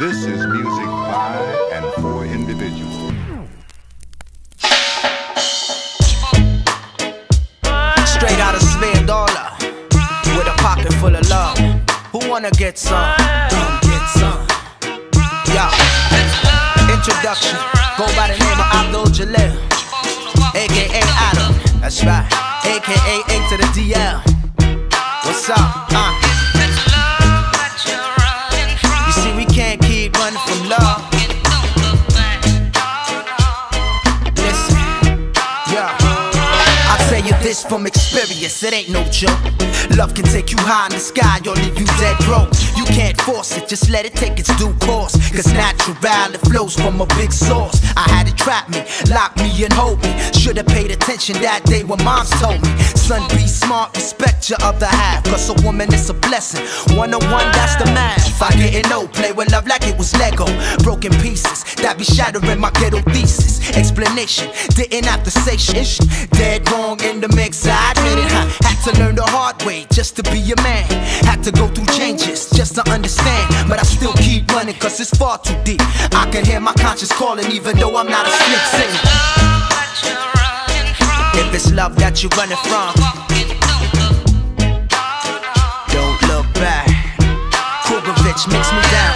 This is music by and for individuals. Straight out of Spare Dollar with a pocket full of love. Who wanna get some? Come get some. Yo, introduction. Go by the name of Abdul Jalil, aka Adam. That's right, aka A to the DL. What's up? This from experience, it ain't no joke. Love can take you high in the sky or leave you dead broke. You can't force it, just let it take its due course. Cause natural, it flows from a big source. I had it trap me, lock me and hold me. Should've paid attention that day when moms told me. Son, be smart, respect your other half. Cause a woman is a blessing. One on one, that's the math. If i get no, play with love like it was Lego. Broken pieces that be shattering my ghetto thesis. Explanation, didn't have to say shit. Dead wrong in the mix, I to learn the hard way just to be a man. Had to go through changes just to understand. But I still keep running cause it's far too deep. I can hear my conscience calling even though I'm not a asleep singing. If it's love that you're running from, don't look back. Krugovich makes me down.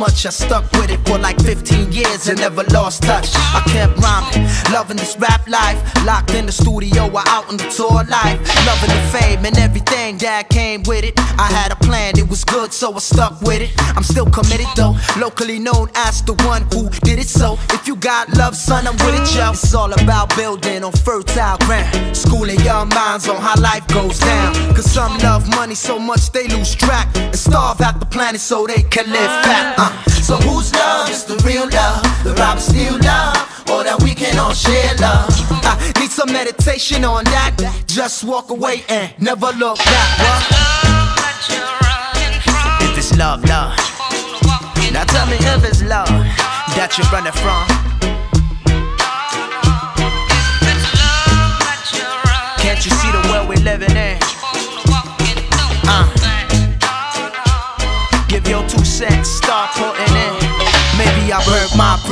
Much I stuck with it for like 15 years and never lost touch. I kept rhyming, loving this rap life. Locked in the studio or out on the tour life. Loving the fame and everything that came with it. I had a plan, it was good, so I stuck with it. I'm still committed though, locally known as the one who did it. So if you got love, son, I'm with it, yo. It's all about building on fertile ground. Schooling young minds on how life goes down. Cause some love money so much they lose track and starve out the planet so they can live fat. Uh. So whose love is the real love? The robber steal love, or that we can all share love? I need some meditation on that. Just walk away and never look back. What? If it's love, love. Now tell me if it's love that you're running from.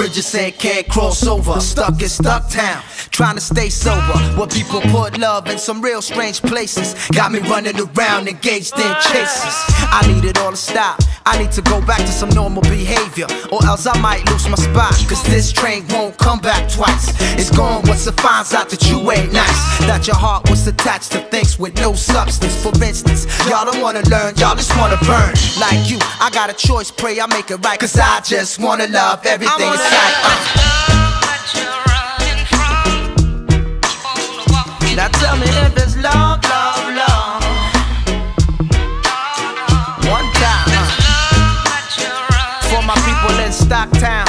Bridges and can't cross over. Stuck in Stocktown, trying to stay sober. Where people put love in some real strange places. Got me running around engaged in chases. I need it all to stop. I need to go back to some normal behavior, or else I might lose my spot. Cause this train won't come back twice. It's gone once it finds out that you ain't nice. That your heart was attached to things with no substance. For instance, y'all don't wanna learn, y'all just wanna burn. Like you, I got a choice, pray I make it right. Cause I just wanna love everything inside. Uh. Now tell me if it's love, love, love. One time. For my people in Stocktown.